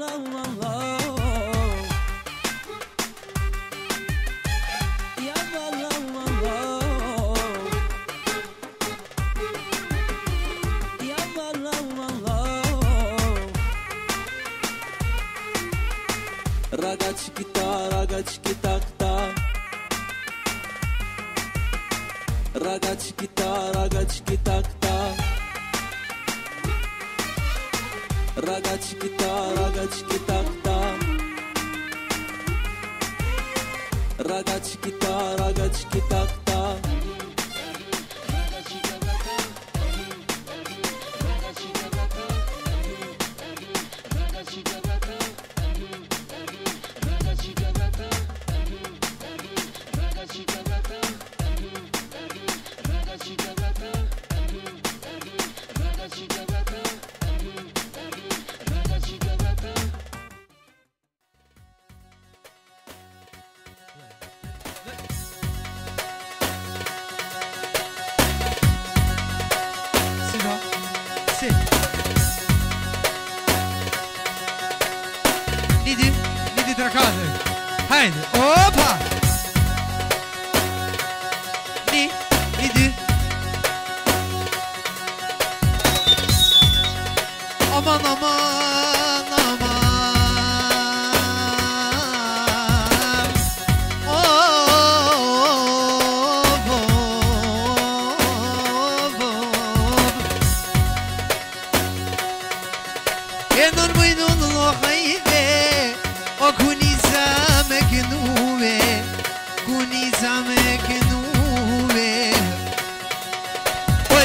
la la la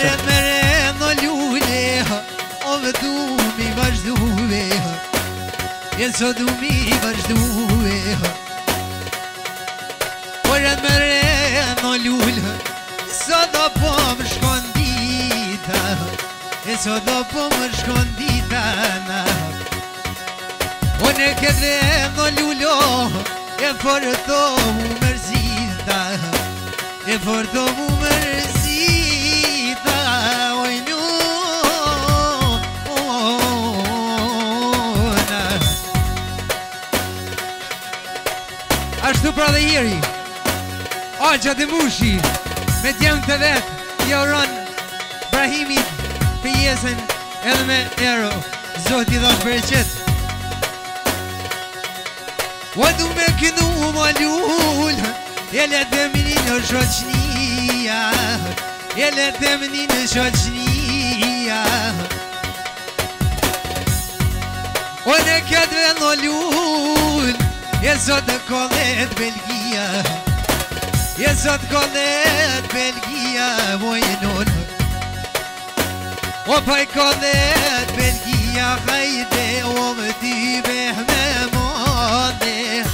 Për e mërë e O lullë, ove du mi vazhduve E sot du mi vazhduve Për e mërë e në lullë, sot do po më shkondita E sot do po më shkondita Po në këtë e në lullë, e forë të hu më E forë të hu më Kapra dhe Iri Aja dhe Mushi Me djemë të vetë Jo rënë Brahimit Për jesën Edhe me ero Zoti dhe për e du me këndu më lullë Jelë të mini në shoqnia Jelë të mini në shoqnia Ua në këtë vëllë lullë Je zot kolet Belgia Je zot kolet Belgia Voj nun O paj kolet Belgia Hajde o di veh me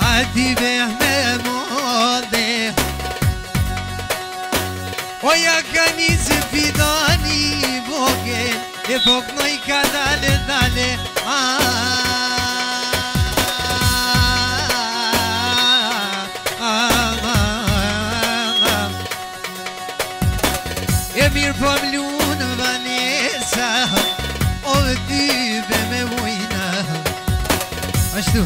A di veh me mone O ja ka një zë E bok në ka dale dale pëm ljunë Vanesa O dhe ty me vojna Ashtu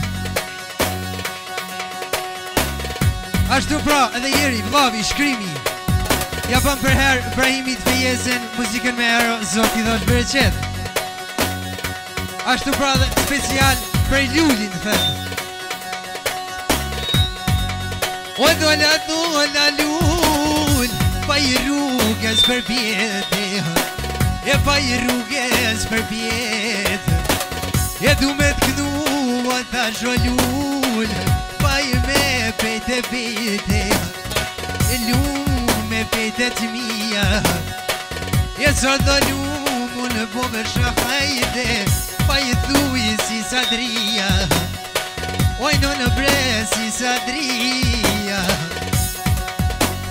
Ashtu pra edhe jeri Vlavi, shkrimi Ja pëm përherë Brahimit për jesën Muzikën me ero Zoti dhosh bërë Ashtu pra edhe special Prej ljullin të O do la të lë lë pa rrugës për bjetë E pa i rrugës për pjetë E du me t'knu o t'a zholull Pa i me pejtë e vete E me pejtë të mija E sa dhe lume në po më shahajde Pa i thuj si sa drija Oj në në bre si sa drija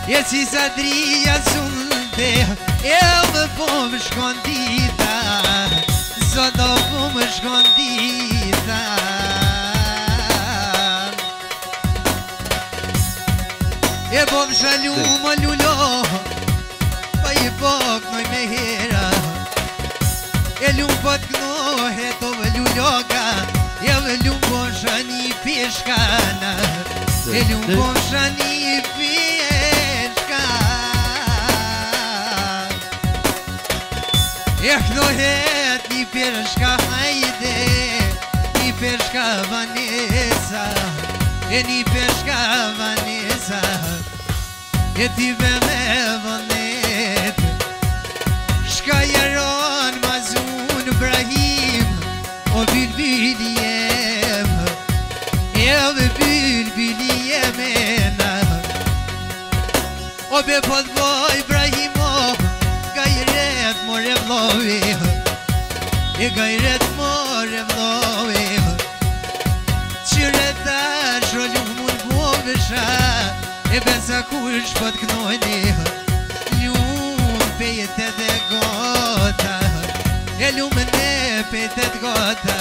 E si sa trija sunte E me përmë shkondita Sot do përmë shkondita E përmë shaljum e lullo Pa i pokën e me hera E lullu për po të gnoj po E to për lulloka E lullu për po shani për shkana E lullu për shani për E këllohet një përshka hajde, Një përshka vanesa, E një përshka vanesa, E ti bë me vëndet, Shka jëron ma zunë brahim, O bëllë bëllë jemë, E o bëllë bëllë jemë e në, O bëllë bëllë jemë, Love you. E gaira de morem love. Se leta jolie muito boa de já. E pensa que eu te encontrei nela. E gota. E um mene beita de gota.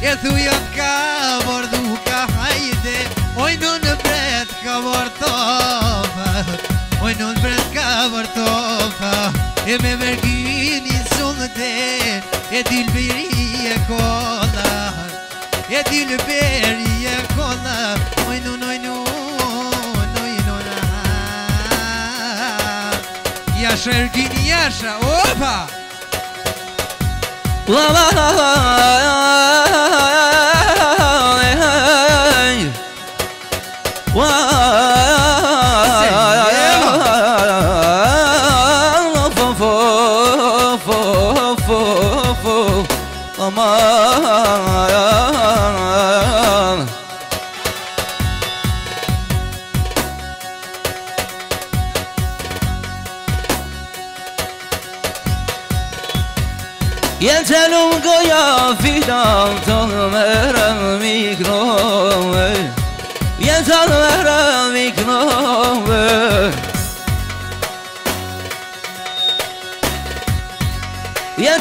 E sou eu que amor hajde cajade. në do ne preto Moj nëtë brez ka vërtofa E me vërgini zullë të E dilë beri e kolla E dilë beri e kolla Moj nëtë noj nëtë Noj nëtë Jasha Opa la la la la la la la la la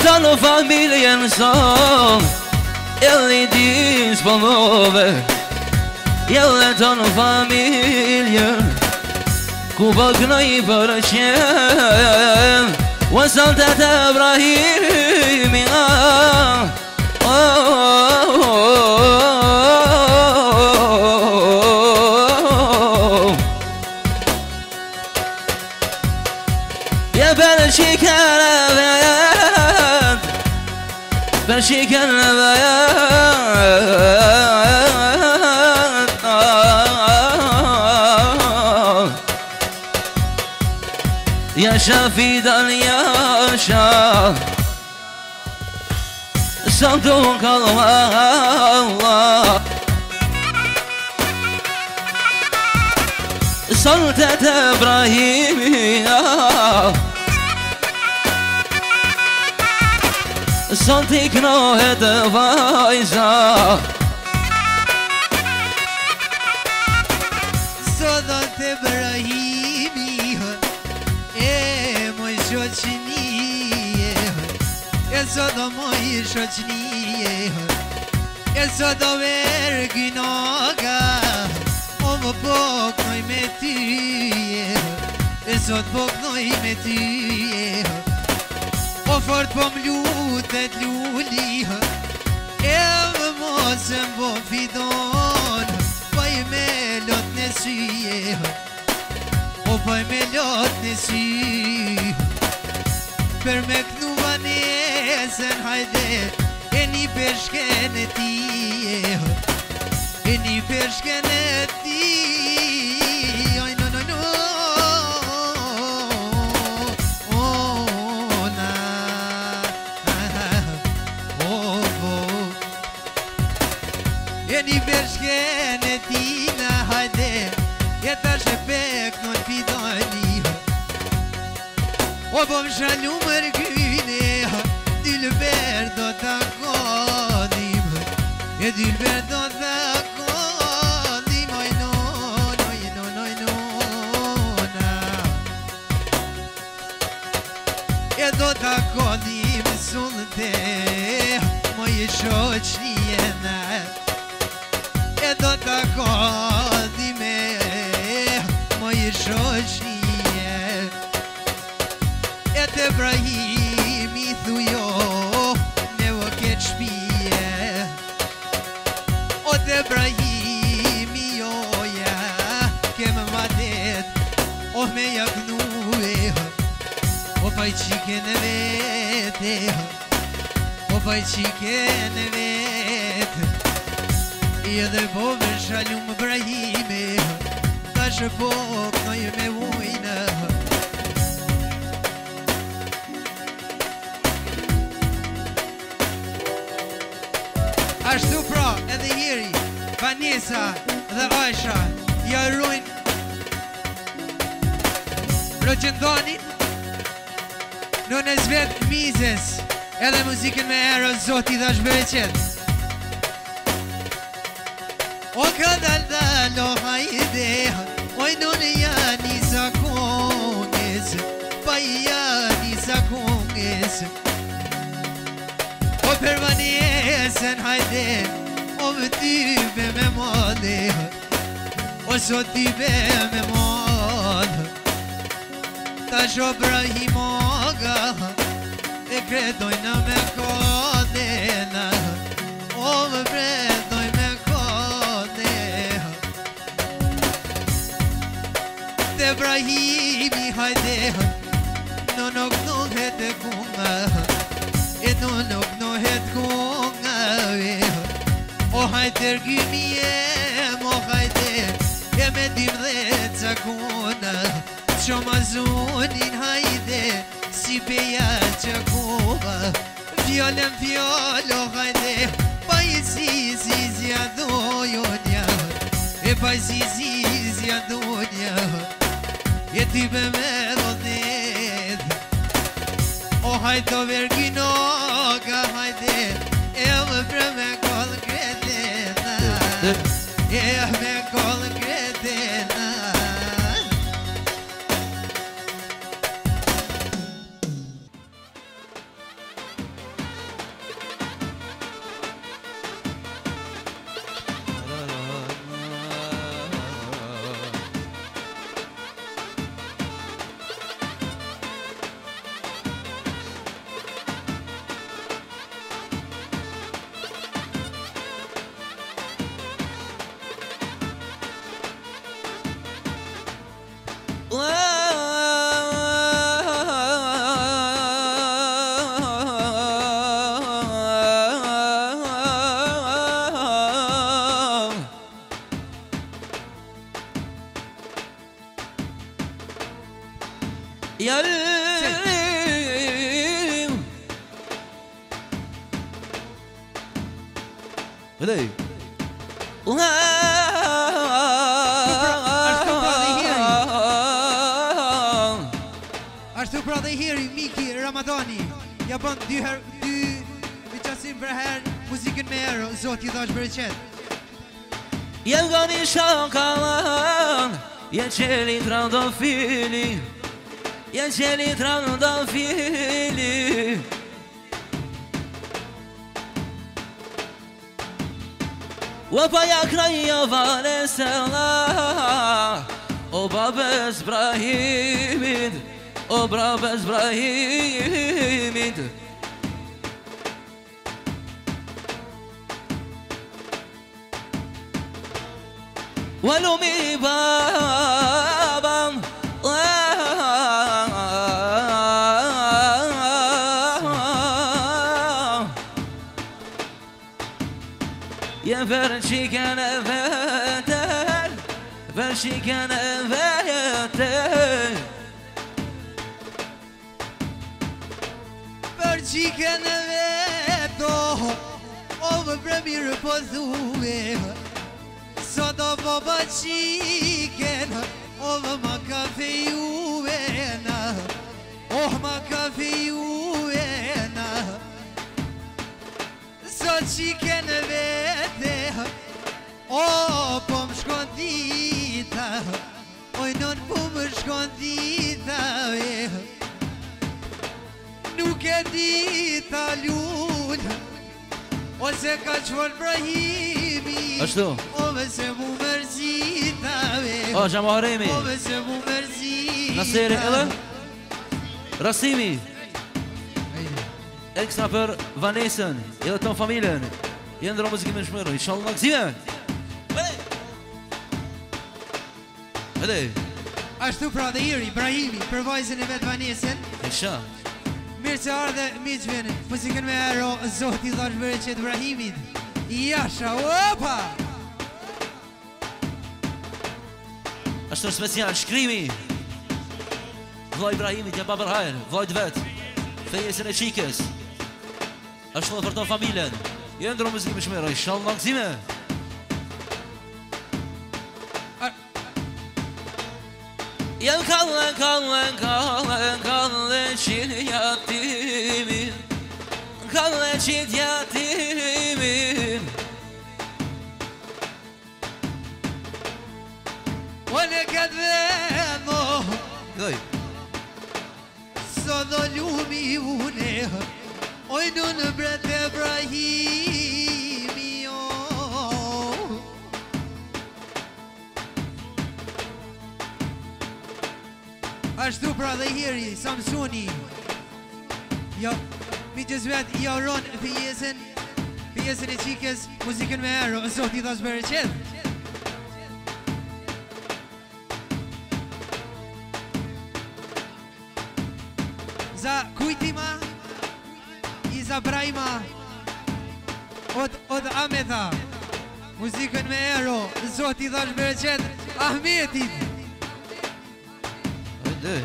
Sa në familjen son Jelë i disponove Jelë të në familjen Ku pak po në i përqen Wasal të të Ebrahimi Oh, ah, ah, ah, Ya shafid al ya sh Sa ndon kall Allah Sa ndat Ibrahim ya Sa ndeken od E sa do më i E sa do e rëgjën në O më poknoj me ti E sa të poknoj me ti O fort për po më lutët lulli E më mosëm bë po fidon Poj me lot në si O poj me lot në si Per me knu ne ezen hajde E një përshke në ti e hoj E një përshke në ti Oj no no no Një bërshke në tina hajde Jeta që pek në t'pidoni O po më shalu mërgjyne Edilber do të konim Edilber do të konim Oj no, oj no, oj no E do të konim sënë të Mojë shoqë një E do të konim Mojë shoqë një E të brahim Popaj qike në vete Popaj qike në vete I edhe po me shalu më brajime Ta shë po kënoj me ujnë Ashtu pra edhe hiri Vanessa dhe Aisha Ja rrujnë Rëqëndoni Në nëzvet mizës Edhe muzikën me ero Zoti dhe është bëqet O këdal dhe loha i dhe O i nënë janë i zakonis Pa i janë i zakonis O përva një esën hajde O më tybe me madhe O sot me madhe Ta shobra hi madhe nga E kredoj në me kote O më kredoj me kote Te brahimi hajde Në nuk nuk e të kunga E në nuk nuk e të kunga O hajde rgjimi e mo hajde E me dim dhe të kuna Shumë zunin hajde qibeja që kova Vjallën vjallë o gajde Paj zi zi zi a E paj zi zi zi a dojo nja E ti be me do dhe O hajto vergino ka O hajto vergino ka hajde E Angelina Gandolfini E Angelina Gandolfini Opa jak kraja Valesela o babes Brahimid o bez Brahimid مي بابا يا فرشي كان فاتر فرشي كان فاتر فرشي كان فاتر Oh, my brother, you're Po baba qikena Oh ma ka fejuvena Oh ma ka uena So qikena vete Oh po më shkon dita Oj non po më shkon eh. Nuk e dita o Ose ka qëllë brahimi Ashtu? se mu me oh, që më horemi Nasere, edhe Rasimi Ekstra për Vanesën Edhe tonë familën Jënë dhe romës i kime në shmërë Inshallah, në këzime Edhe Ashtu pra dhe iri, Ibrahimi Për vajzën e vetë Vanesën Inshallah Mirë që ardhe, miqë vjenë Pësikën po me ero, zohë t'i dhashë vërë qëtë Ibrahimit Jasha, Opa është në special shkrimi Vloj Ibrahimit, ja babër hajnë, vloj të vetë Fejesin e qikës është në për të familjen Jënë dronë muzikë më shmerë, është në vangëzime Jënë kallë, kallë, kallë, kallë e qitë jatimin Kallë e qitë jatimin Ole këtë vëmë Doj Së do ljumi une Oj në në bret e brahimi Ashtu pra dhe hiri, samsoni Jo, mi të zvet i auron fjesën Fjesën e qikës, muzikën me ero Sot i thash bërë qëtë Od, od Ametha Muzikën me Ero Zot i dhash bereqet Ahmetit Ode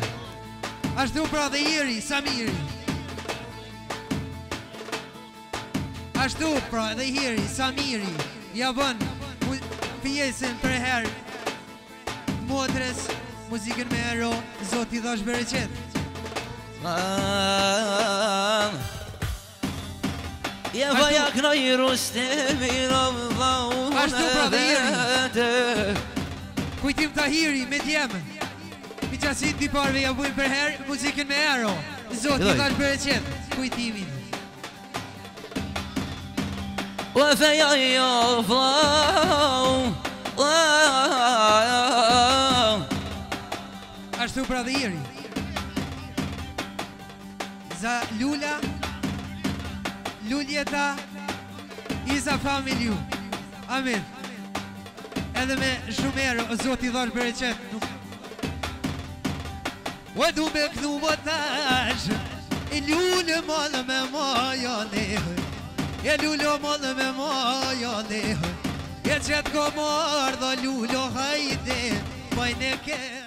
Ashtu pra dhe Iri, Samiri Ashtu pra dhe Iri, Samiri Ja bën Pjesën për her Motres Muzikën me Ero Zot i dhash bereqet Je vajak në i rushte Mirëm Ashtu pra dhe iri Kujtim të hiri me djemë Mi qasin di parve Ja bujmë për her muziken me ero Zotë i thash për e qenë Kujtimin Ue feja i o flau Ashtu pra dhe iri Za Lula Lula Lulljeta, Iza familju, amin. Edhe me shumërë, o Zotë i dhalë për e qëtë. O du me kënu më tash i lullë mëllë me mëjën e lullë mëllë me mëjën e e qëtë gomorë dhe lullë hajde, pojën e këtë.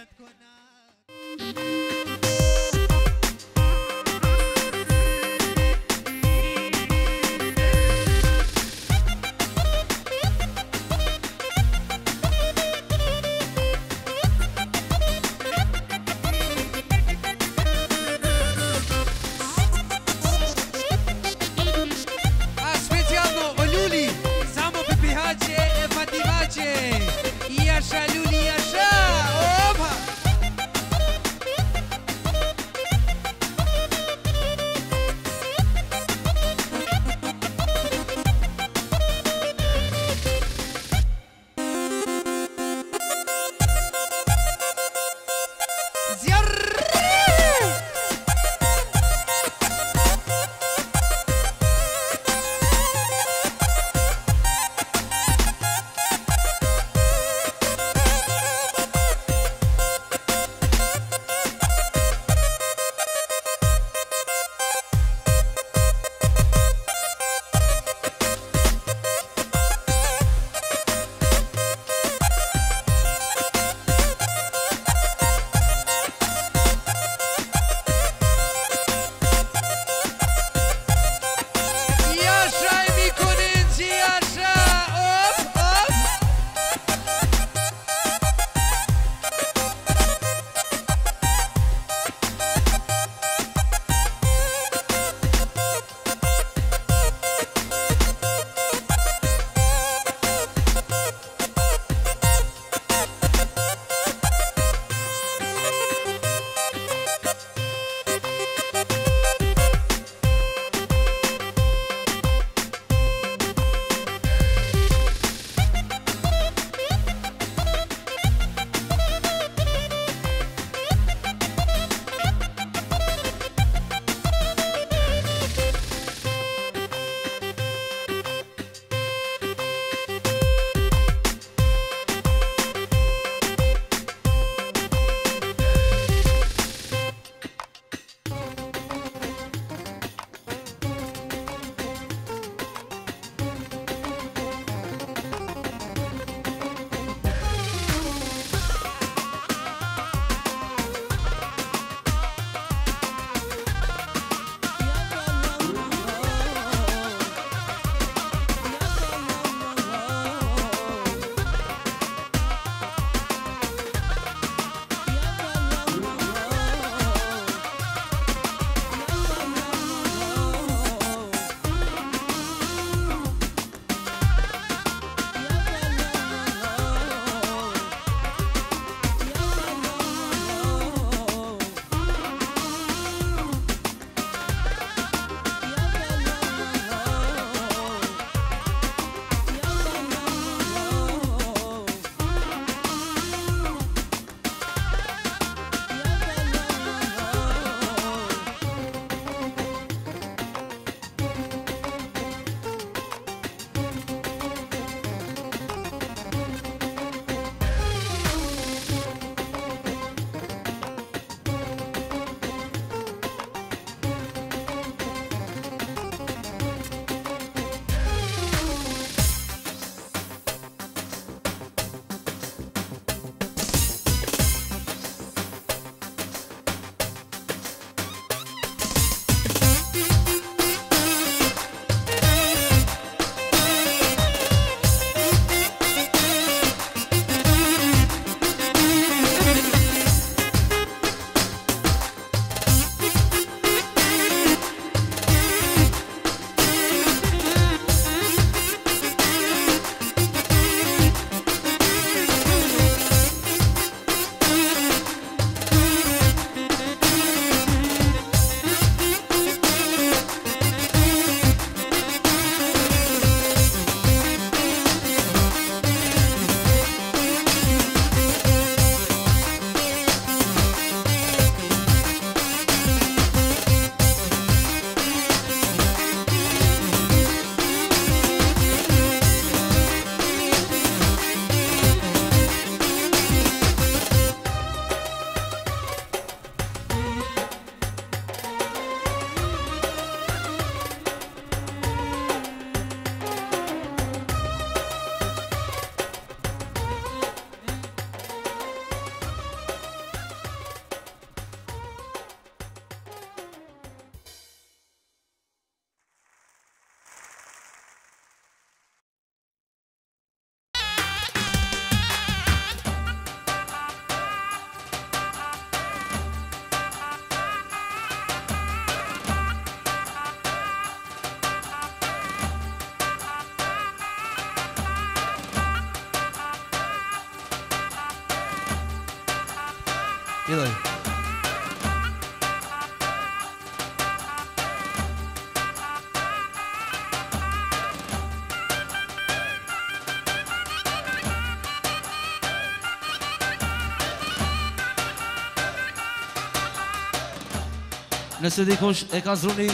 Nëse dikush e kanë zruni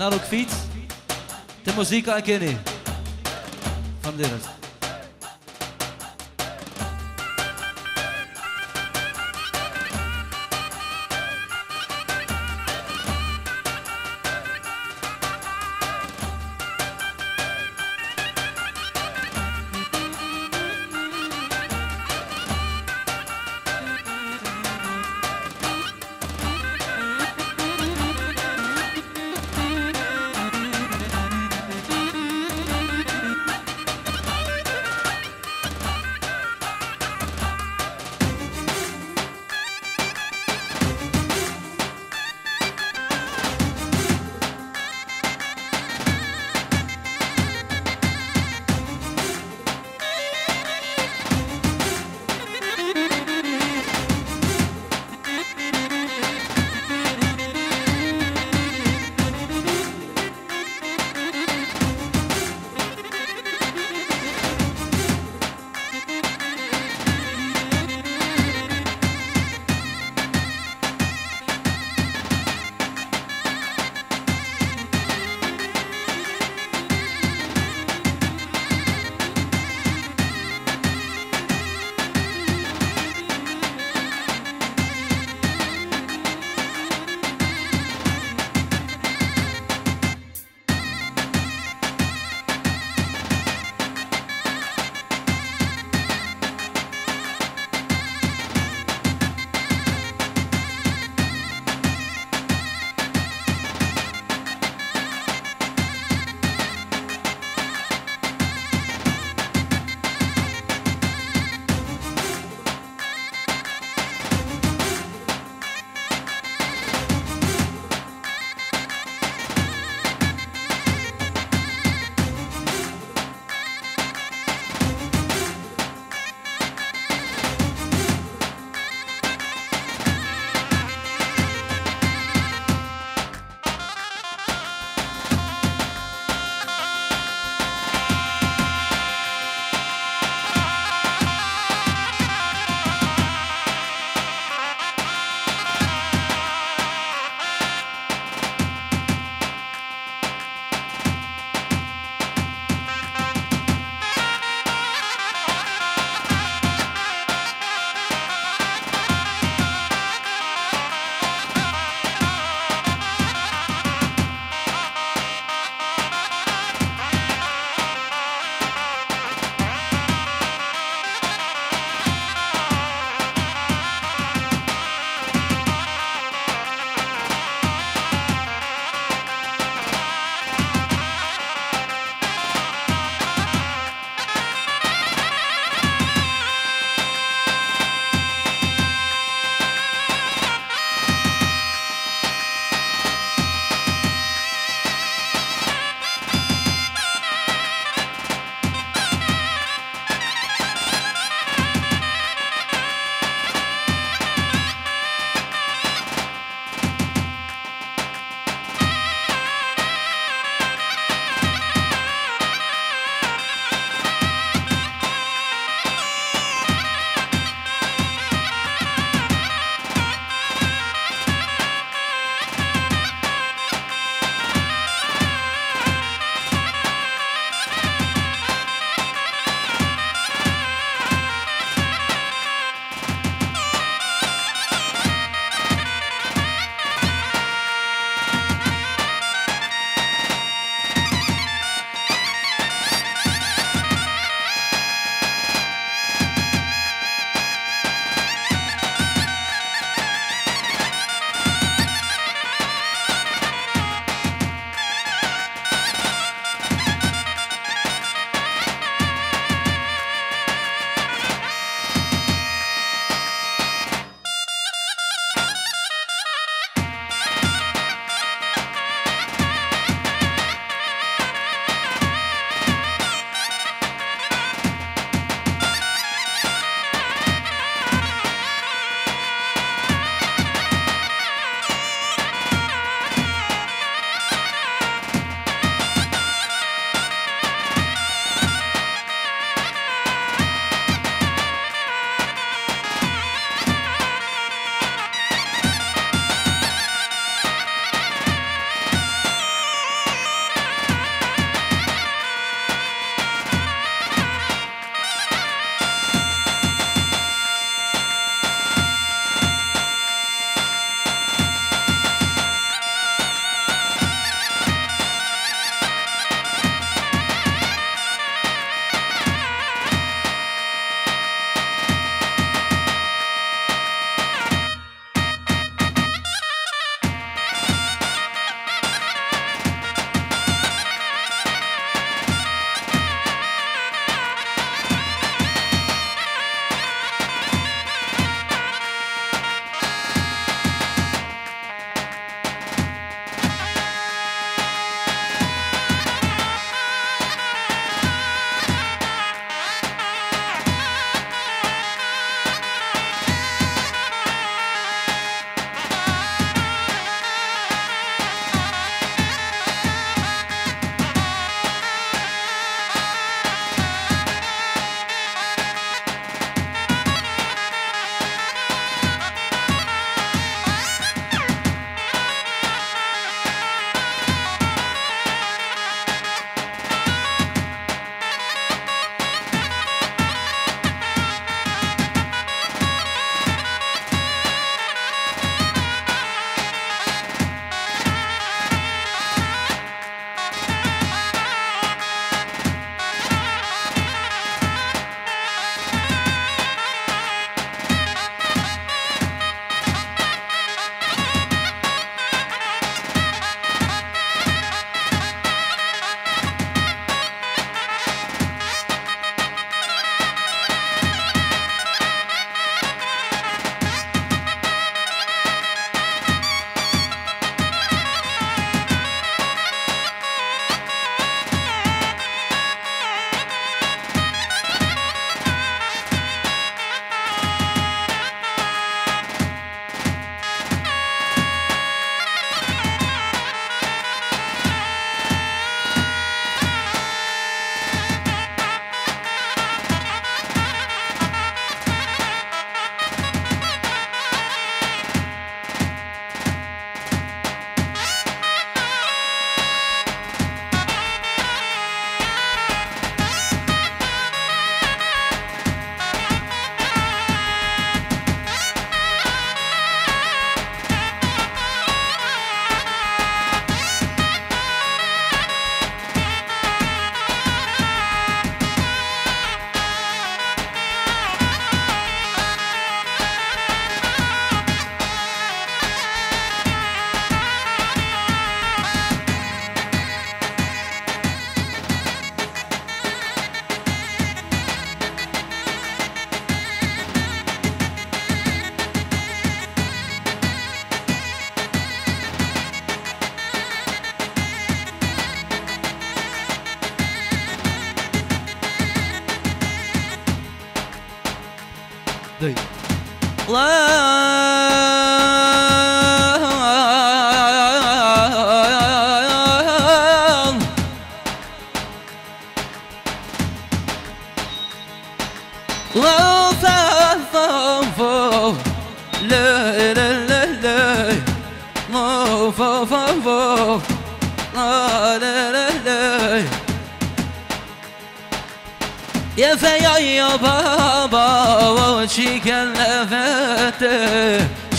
në rukë te të muzika e keni. Fëndirës.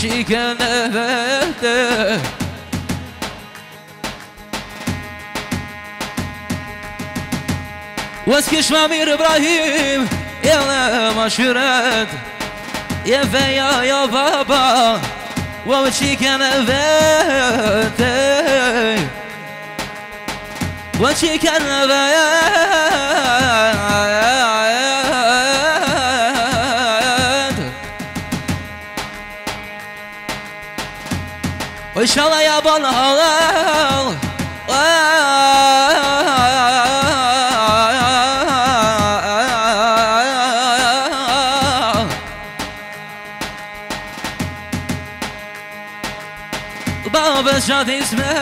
وجهك انا فاتح واسكي شمامير ابراهيم يا ما شرد يا فيا يا بابا وجهك انا فاتح وجهك انا فاتح وشرى يا بنهار بابا شاذ اسمه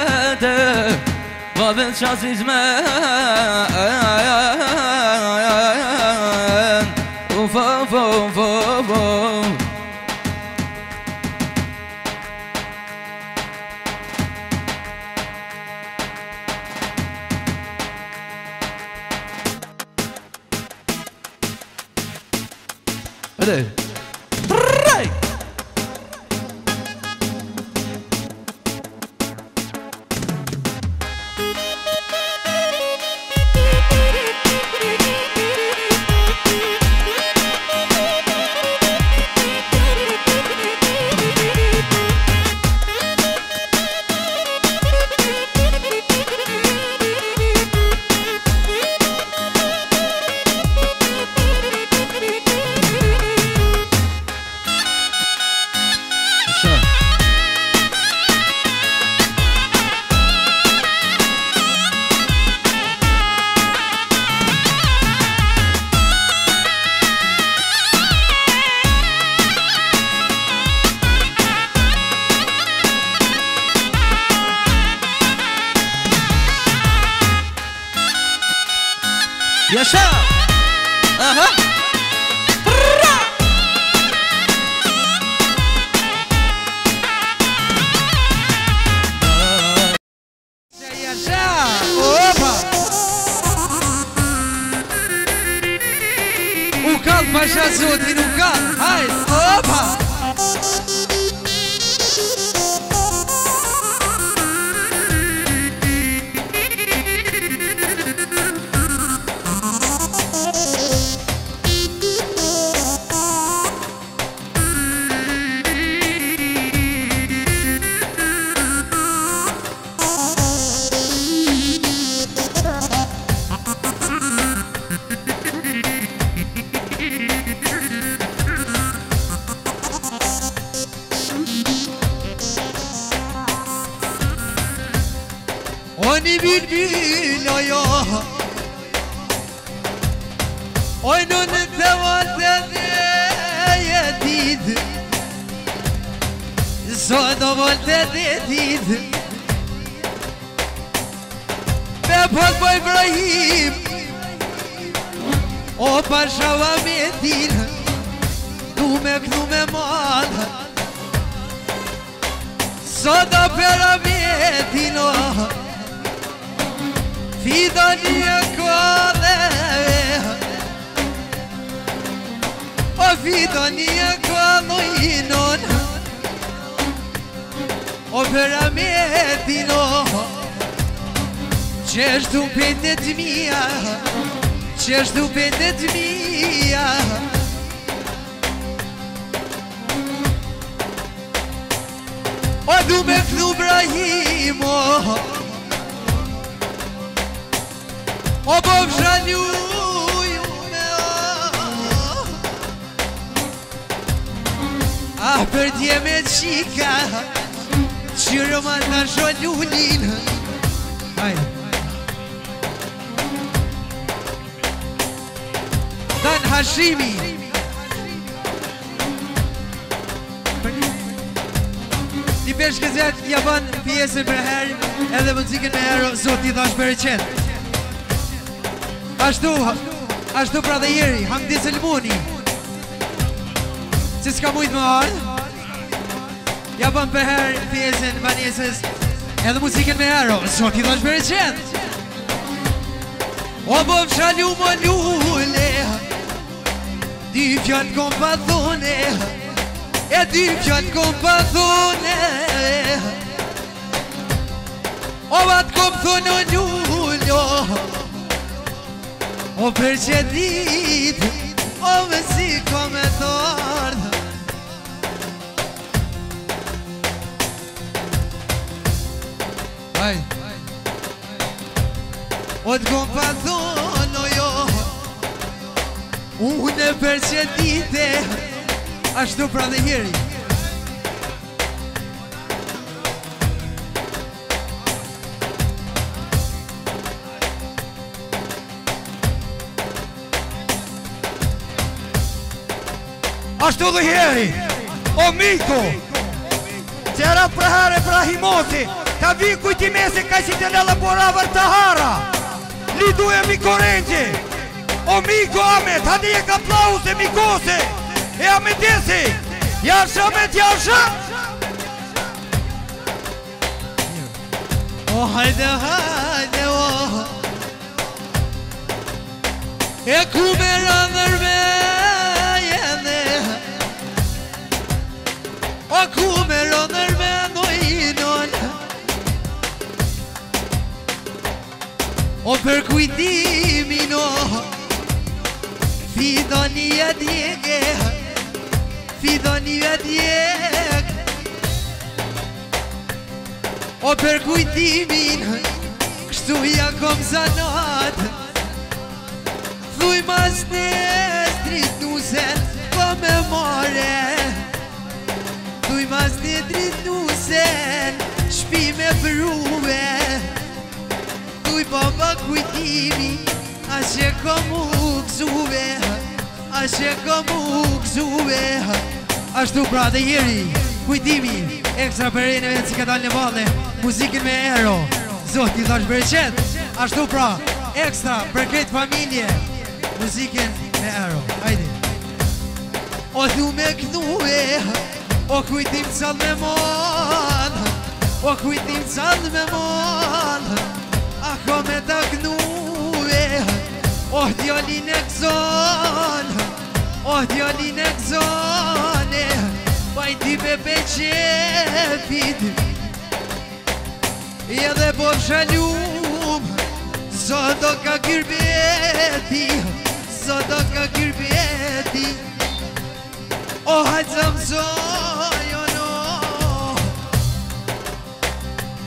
بابا شاذ اسمه do volte dhe dit Me pot po Ibrahim O pashava me dil Nu me knu me mal Sa da pera me dil Fida një kone O fida një kone O fida O për a me dino Që është du pëtë të mija Që është du pëtë të mija O du me flu brahimo O po vxanju Ah, për djeme Ah, për djeme qika Shiro ma të sholu linë Ajde Dan Hashimi Një përsh këzjet Ja ban pjesën për her Edhe muzikën me herë Zotë i për e qenë Ashtu Ashtu pra dhe jeri Hangdi Selmoni Si s'ka mujtë më ardhë Ja bëm për herë pjesën Vanjesës Edhe muziken me herë So ti dhash për e qenë O bëm shalu më ljule Di fjallë kom për thune E di fjallë kom për thune O batë kom thune o ljule O për që ditë O vësi kom e thardë Aj O të gëmë pazono jo Unë e për që dite Ashtu pra dhe njeri Ashtu dhe njeri O miko Qera prahare prahimoti O miko Ka vi kujtime ka që të në laboravër të hara Lidu e mi korengje O miko Amet, hadi e ka plau se miko se E Ametesi Jarësha Amet, jarësha O hajde, hajde, o E ku me rëndërme jene O ku me rëndërme noj i O për kujdimin o Fido një djege Fido një djege O për Kështu ja kom zanat Thuj ma njës Trit nusen Po me more Thuj mas njës Trit nusen Shpi me vruen Kuj po kujtimi A që ko mu këzume A që ko mu këzume A shtu pra dhe jeri Kujtimi Ekstra për e në ka dalë në vale Muzikin me ero Zotë i dhash bërë qëtë A shtu pra Ekstra për kretë familje Muzikin me ero Ajde O thu me kënuve O kujtim të salë me mon O kujtim të salë me mon O kujtim të me mon Po me të gnuve Oh djali e këzon Oh djali e këzon Pa i ti pe pe qepit I edhe po shalum Sot do ka kërbeti Sot do ka kërbeti Oh, hajtë zë mësoj, o no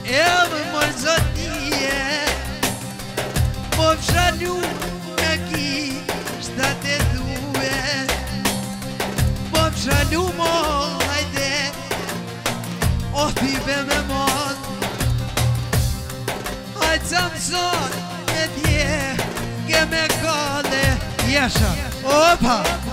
E më mërë zotë një yeah pov shalu Nga ki shta të duhe Pov shalu mo hajde O tive me mon Hajtë samson e tje Ke me kade Jesha Opa Opa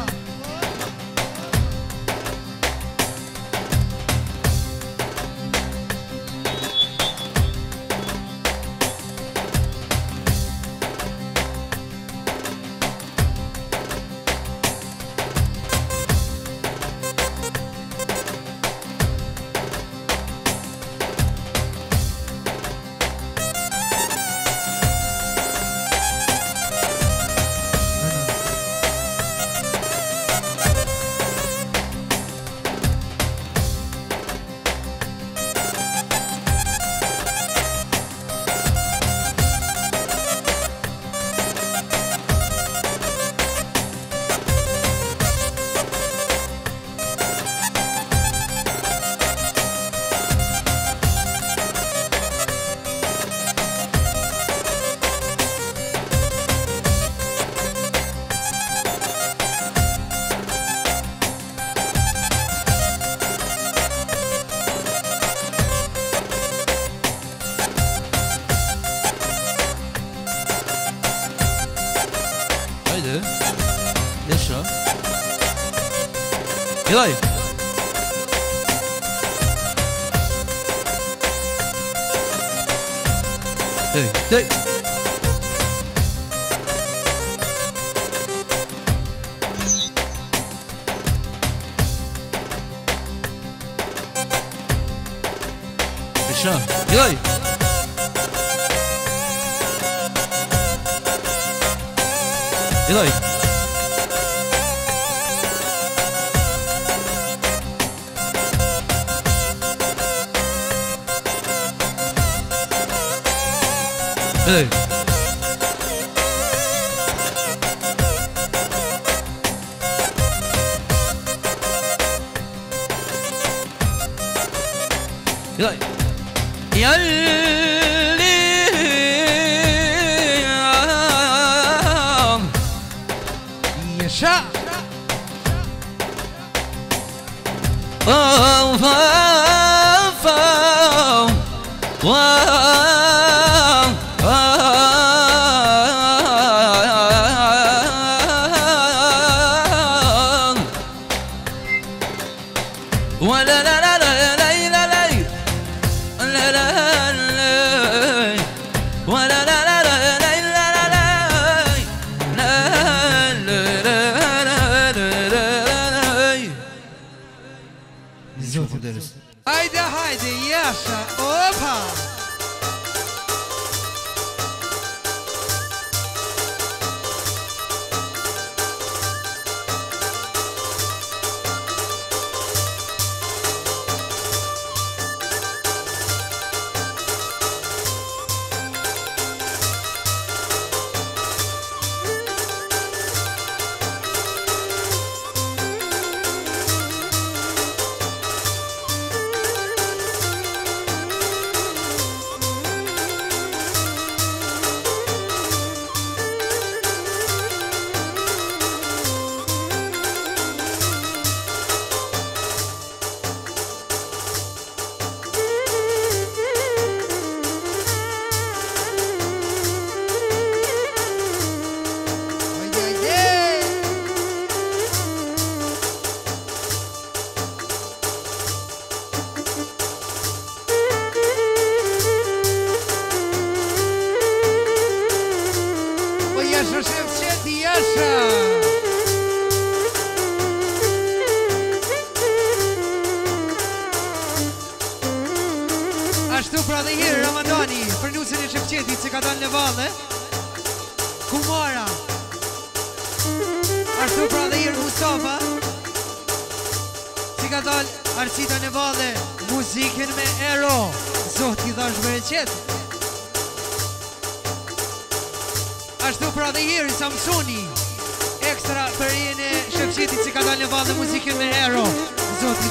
casa.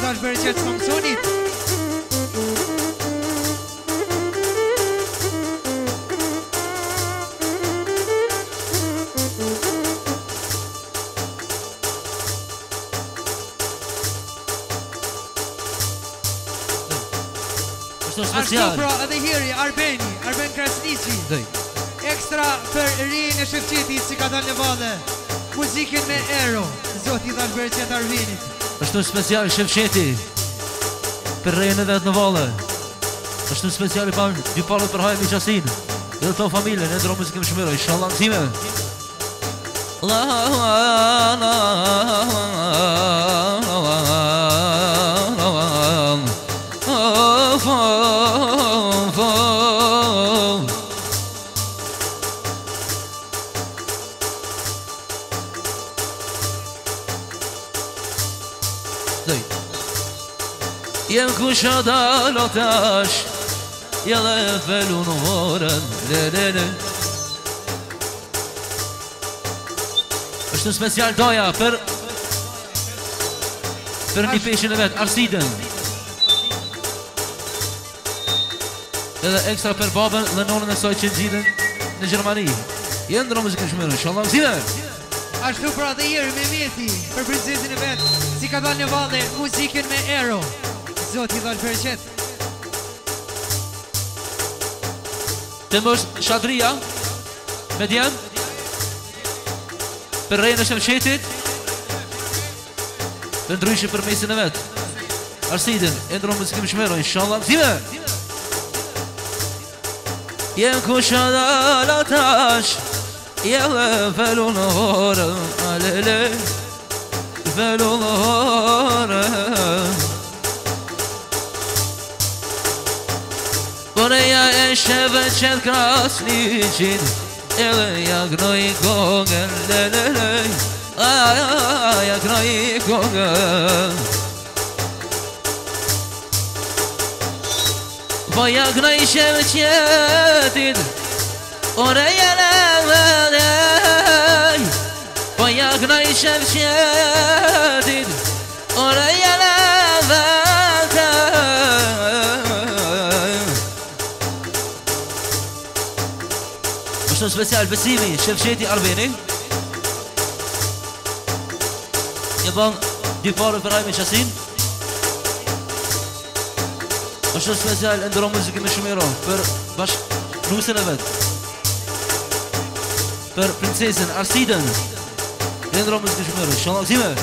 dash bërë që të të funksionit Ashtu pra edhe hiri, Arbeni, Arben Krasnici Ekstra për rinë e shëfqitit si ka dalë në vadhe Muzikin me ero, zoti dhe në qëtë Arbenit është një special Shefsheti Për rejën e vetë në vale është një special i panë Dju palët për hajë miqasin Dhe të familën e dromës këmë shumëro Ishë Allah në zime Allah, Allah, Allah, Allah, Allah, Allah, Allah, shada lo tash Ja dhe e felu në morën Dhe është në special doja për Për një peshin e vetë, arsiden edhe ekstra për babën dhe nonën e soj që në gjithën në Gjermani Jënë dronë muzikë shumë në shumë në dhe në shumë në shumë në shumë në shumë në shumë në shumë në shumë në zoti dhe alpërqet Të mështë shadria Me djenë Për rejnë është më qetit ndryshë për mesin e vetë Arsidin, e ndronë më shmero Në shalla, zime Jem ku shalla tash Jem e velu në horë Alele Velu në horë Maria eşeve çel krasli cid Eve yagnoi kogel leleley Ay ay yagnoi kogel Vay yagnoi şev çetid Oraya leveley Vay yagnoi şev çetid Oraya leveley شو سبيسيال بسيمي شيف شيتي ألبيني يبان دي بارو برايمي شاسين وشو سبيسيال اندرو موزيكي مشميرو بر باش نوسن أبد بر برنسيسن أرسيدن اندرو موزيكي مشميرو شلون زيمه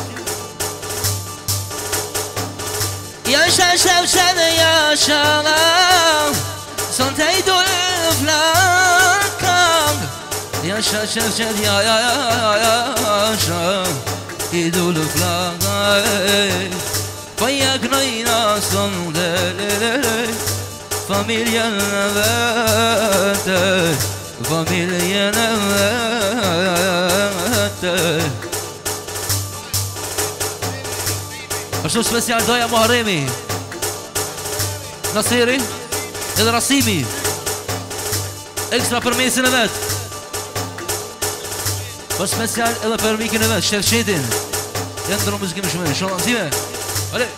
يا شاشة وشانا يا شانا صنتي دول فلان Ya şer şer şer ya ya ya ya ya ya İdul flaga Payak nayna son de de de de Familya nevete Familya nevete Ashtu special doja Muharremi Nasiri Edhe Ekstra për mesin e vetë Po special edhe për mikin e vetë, Shef Shetin Jënë të rëmëzikim shumë e, shumë anësime Ale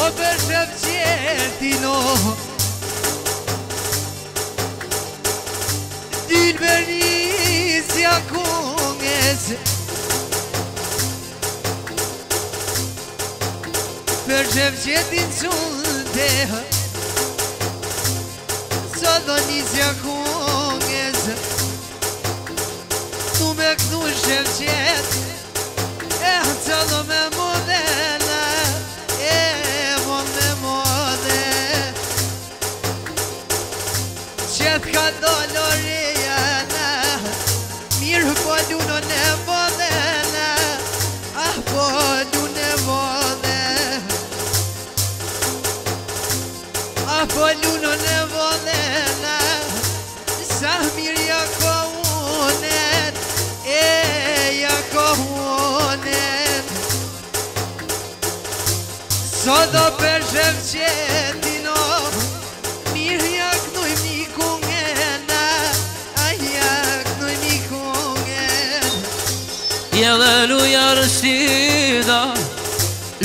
O për Shef Shetin o Dil për njësë jakunges Për Shef Shetin sunte Shef Shetin sunte Dhe një zjaku një Tu me këtë një Po do përgjërë që t'i nopë, mirë jakë nëjmë një kongën, a jakë nëjmë një kongën Jedhe luja rësida,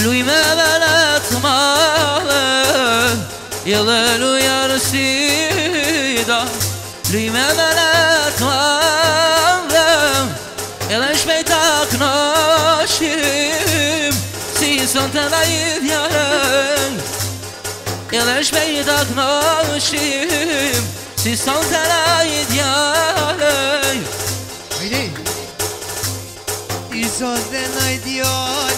luj me velet më dhe Jedhe luja luj me velet më son temeyim yarın Yavaş beyni takmışım Siz son temeyim yarın Haydi İzaz denay diyar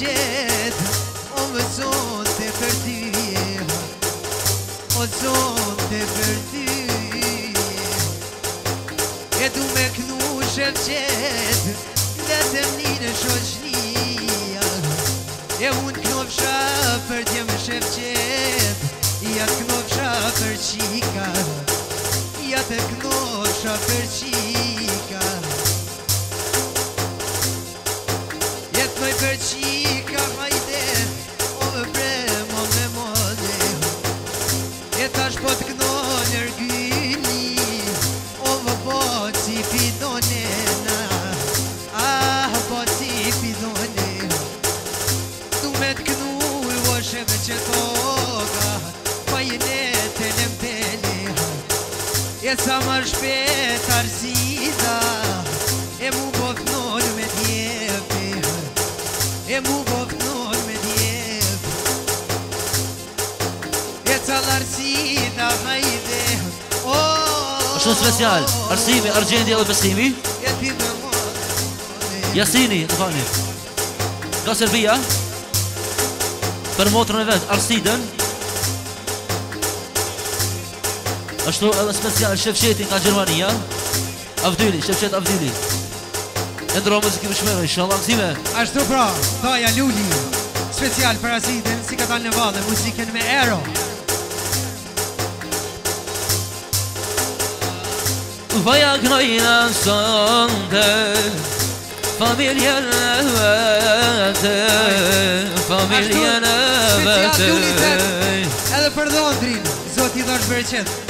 qet O më zonë të për O zonë të për E du me kënu shër Dhe të mnire shoqni E unë shafër të jemë shëf I Ja kënof shafër qika Ja të kënof shafër qika Jetësa më shpetë arzida E mu bëknon me djepi E mu bëknon me djepi Jetësa lë arzida më Shumë special, arzimi, arzendi e dhe besimi Jasini, të fani Ka Serbia Për motrën e vetë, arzidën Ashtu edhe special Shefqeti nga Gjermania Avdili, Shefqet Avdili E ndro muziki më shmeve, shalla zime Ashtu pra, Thaja Luli Special për Aziden, si ka tal në vadhe, muziken me Ero Vaja grajna në sante Familje në vete Familje në vete Ashtu, special Lulli të Edhe për dhondrin, zoti dhosh bërë qëtë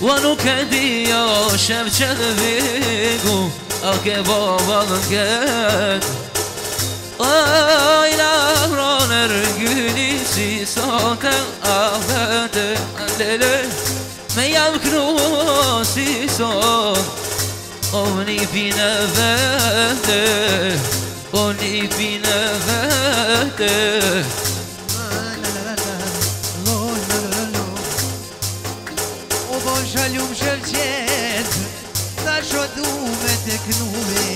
Lanu che Dio cerce di vigu Al che boba l'anghet Ayla roner günü si sokan ahvete Lele meyam kru si so Oni bine vete Oni ljumë shëllë qëtë Sa shë du me të knuve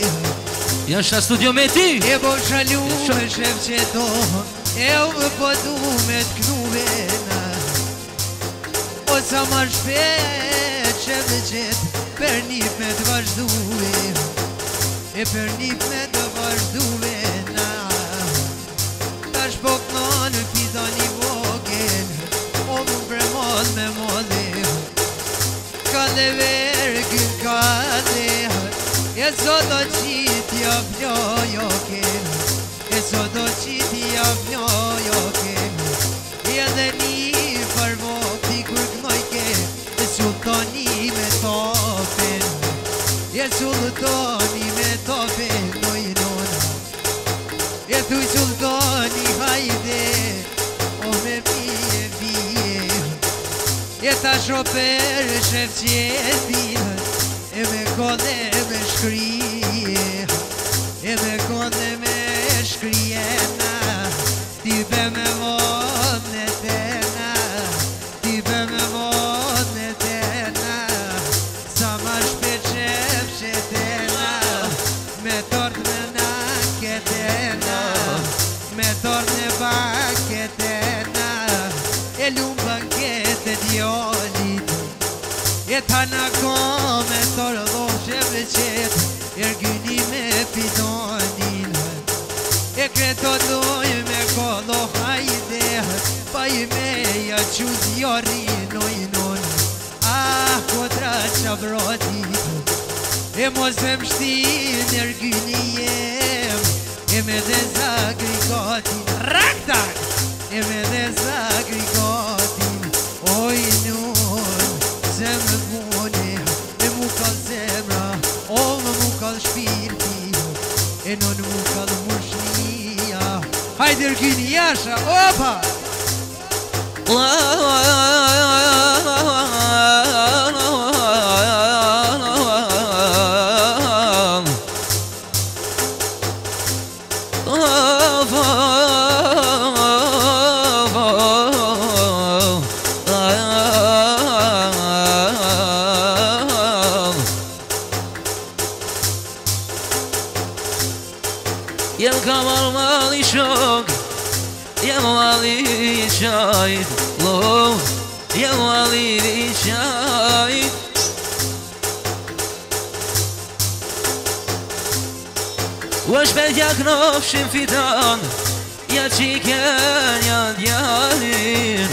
Ja shë studio me ti E bo shë ljumë shëllë E u më po me të knuve O sa ma shpe që për qëtë Per njip me të vazhduve E për njip me të vazhduve Ta shpok në në pizani vogel O më bremon me modi dhe verë kërë ka dhe E sot do qiti a pjo jo, jo E sot do qiti a pjo jo, jo E dhe një për vopti kërë kënoj kemi E sot do një me topin E sot do një sa shoper e shëfqe e E me kodhe e me shkrije Pa në kom e tërë dhëshë e me fitoninë E këtë dojmë me këllo hajdehë Pa i meja quzë i jo orinë ojnonë Ah, këtë po që vrëti E mos dhe më shtinë, e E me dhe zë agrikotinë Raktar! E me dhe zë agrikotinë Jergini Jasha, opa! La, la, اخناف شم فدان يا شيكان يا ديالين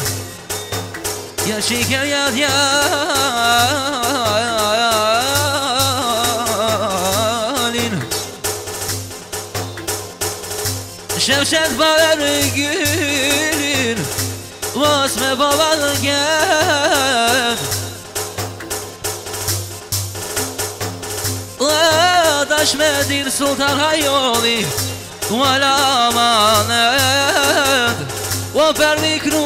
يا شيكان يا ديالين شمشات بابا رجلين واسم بابا الجال Tash sultar dirë sultan hajoli U alamanet U per mikru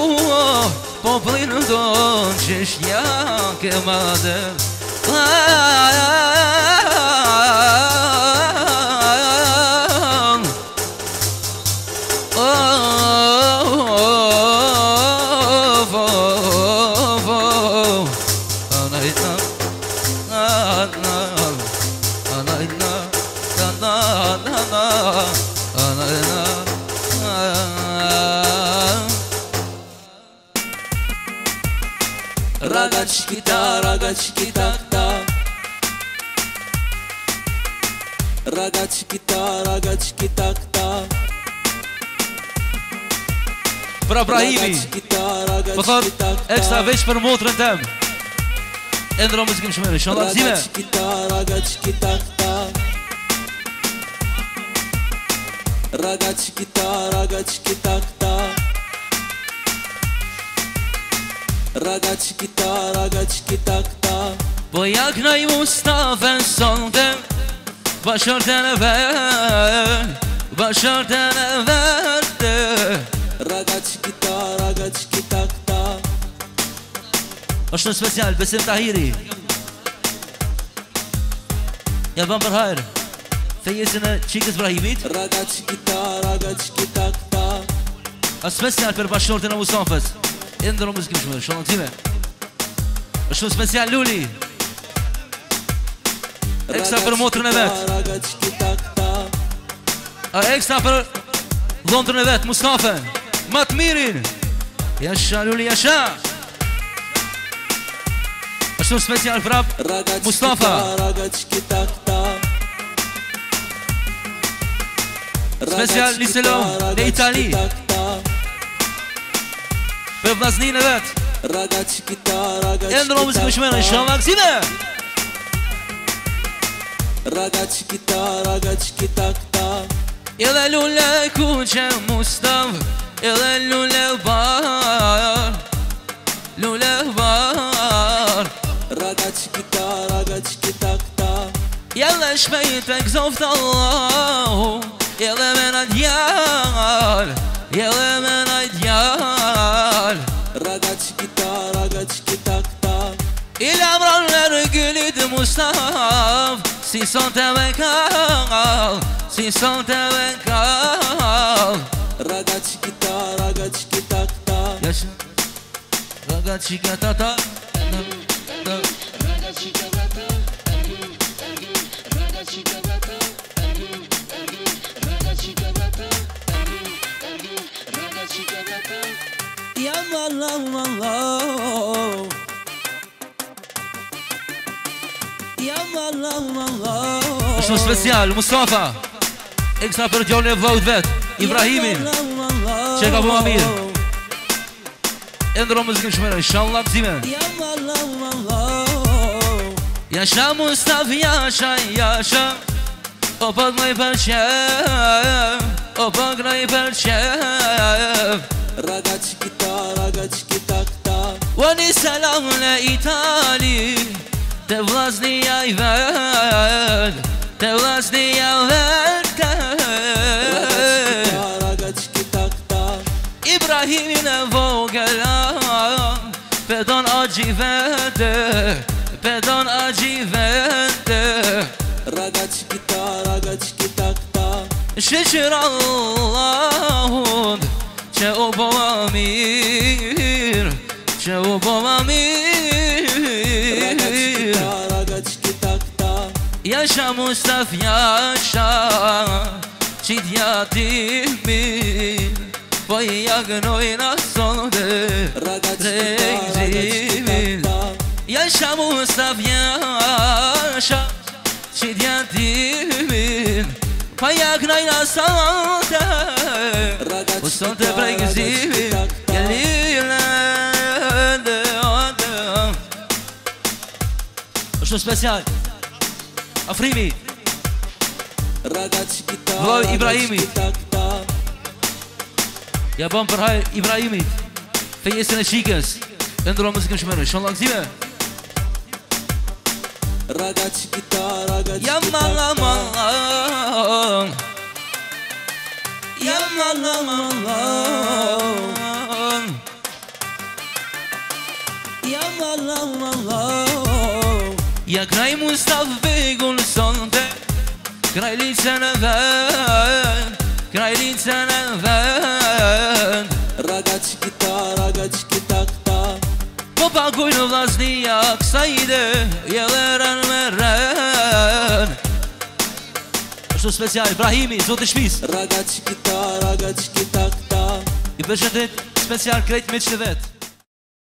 Po plinë do në qesh Ja ke madet bra pra, Ibrahim po Fols extra veç për motrën e tym Endërro më sikim shme inshallah, di me Ragac kitara ragac kitakta Ragac kitara ragac kitakta Vo jag na i Mustafa son dem Başörtüne ver Başörtüne ver de është në special, besim tahiri Ja bëm për hajrë Fejesin e qikës brahimit Raga qikita, raga qikita këta A special për bashkënorti në Musafës Indro më zgjimë time është në special Luli Eksa për motrën e vetë Raga qikita këta A eksa për londrën e vetë, Musafën Matë mirin Jasha Luli, jasha Sërë special fra Mustafa Special një selon në Itali Për plaznin e vetë Ragaci kita, ragaci kita kita Jendër o në Shëmë Akcine Ragaci kita, ragaci kita kita E ku që Mustafa E dhe lulle Shmejnë të një zoftë të allohëm Jelëm e nëjtë jallë Jelëm e nëjtë jallë Ragaci kita, ragaci kita këta I lamranë në rëgullitë mustafë Si son të venë kallë Si son të venë kallë Ragaci kita, ragaci kita këta Ragaci kita këta Ragaci kita këta la la la la Ja la la la la Shumë special Mustafa E kësa për gjo në vëgët vet Ibrahimi Që ka bua mirë Endro më zikën shumëra Isha Allah të zime Ja la la la la Ja sha Mustafa jasha, jasha O pëtë më i përqe O pëtë në i përqe Ragazzi che ta, ragazzi che Vani salam le Itali Te vlasni ja i vet Te vlasni ja u vet ka Ragazzi che ta, ragazzi che tac ta Ibrahim në Pedon o Pedon o gjivete Ragazzi che ta, ragazzi che tac Allahun Qe u pova mir, qe u pova mir Ragac'ki ta, ta ta Ja sha Mustaf, po ja sha Qit ja timin Po jak noj na sonde Ragac'ki ta, ragac'ki ta ta Ja sha Mustaf, ja sha Qit ja timin Po jak noj na sonde Ragaci kita, ragaci kita ta Gjeli lende, jende, jende A shumë special Afrimi Ragaci kita, ragaci kita ta Ja bom për hajrë Ibrahimit Fën jesën e shikës Në ndrojën mësike më shumërëve Shumë lënë kësime Ragaci kita, ragaci Ya la la la laa, ja la la la laa Ja kraj Mustafa i gulë sonëte Kraj licene ven, kraj licene ven Ragaci kita, ragaci kita ta Popa Shumë special, Ibrahimi, zotë shpis Ragaci kita, ragaci kita, kita I përshëndit, special krejt me që vetë